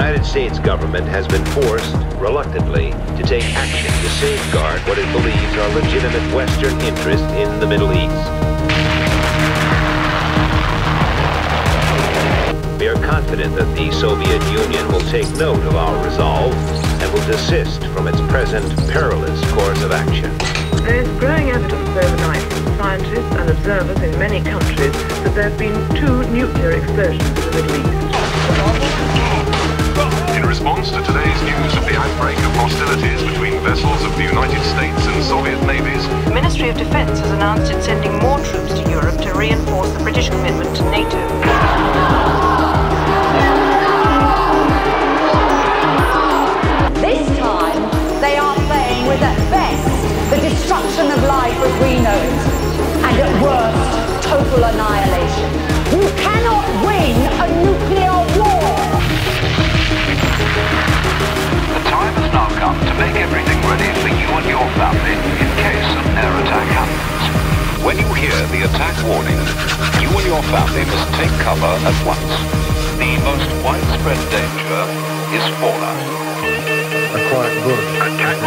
United States government has been forced, reluctantly, to take action to safeguard what it believes are legitimate Western interests in the Middle East. We are confident that the Soviet Union will take note of our resolve and will desist from its present perilous course of action. There is growing evidence overnight from scientists and observers in many countries that there have been two nuclear explosions in the Middle East. In response to today's news of the outbreak of hostilities between vessels of the United States and Soviet navies, The Ministry of Defence has announced it's sending more troops to Europe to reinforce the British commitment to NATO. This time, they are playing with at best the destruction of life as we know it, and at worst, total annihilation. When you hear the attack warning, you and your family must take cover at once. The most widespread danger is fallout. A quiet bush. attack